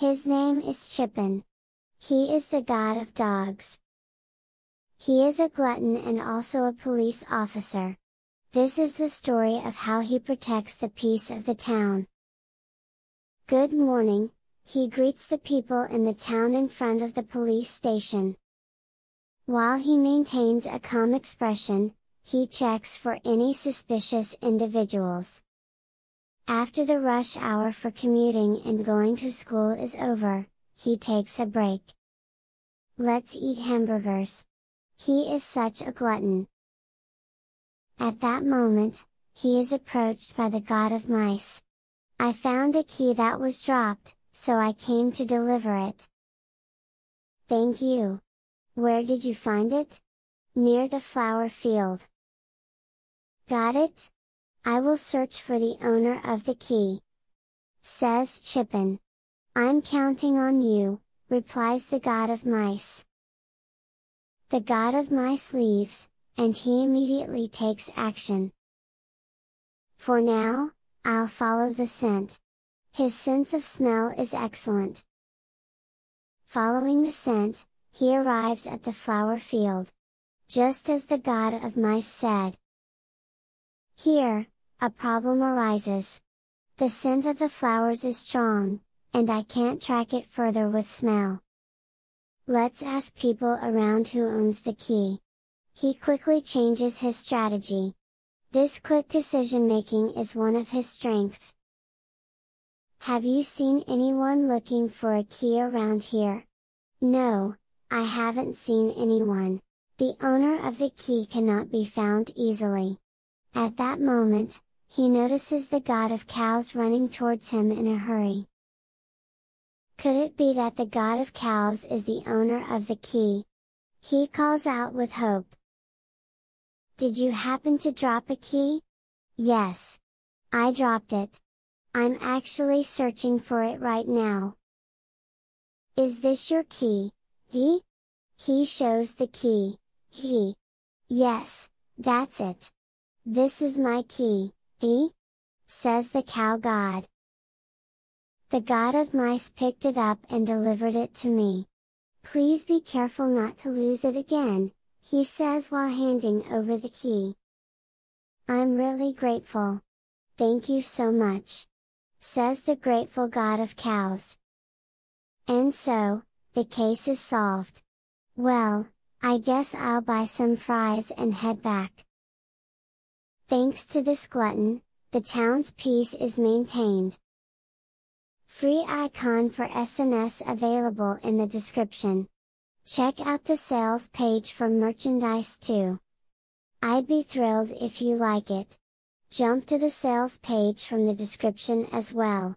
His name is Hachipon. He is the god of dogs. He is a glutton and also a police officer. This is the story of how he protects the peace of the town. Good morning, he greets the people in the town in front of the police station. While he maintains a calm expression, he checks for any suspicious individuals. After the rush hour for commuting and going to school is over, he takes a break. Let's eat hamburgers. He is such a glutton. At that moment, he is approached by the god of mice. I found a key that was dropped, so I came to deliver it. Thank you. Where did you find it? Near the flower field. Got it? I will search for the owner of the key. Says Hachipon. I'm counting on you, replies the god of mice. The god of mice leaves, and he immediately takes action. For now, I'll follow the scent. His sense of smell is excellent. Following the scent, he arrives at the flower field. Just as the god of mice said. Here, a problem arises. The scent of the flowers is strong, and I can't track it further with smell. Let's ask people around who owns the key. He quickly changes his strategy. This quick decision making is one of his strengths. Have you seen anyone looking for a key around here? No, I haven't seen anyone. The owner of the key cannot be found easily. At that moment, he notices the god of cows running towards him in a hurry. Could it be that the god of cows is the owner of the key? He calls out with hope. Did you happen to drop a key? Yes. I dropped it. I'm actually searching for it right now. Is this your key, he? He shows the key, he. Yes, that's it. This is my key, he? Says the cow god. The god of mice picked it up and delivered it to me. Please be careful not to lose it again, he says while handing over the key. I'm really grateful. Thank you so much. Says the grateful god of cows. And so, the case is solved. Well, I guess I'll buy some fries and head back. Thanks to this glutton, the town's peace is maintained. Free icon for SNS available in the description. Check out the sales page for merchandise too. I'd be thrilled if you like it. Jump to the sales page from the description as well.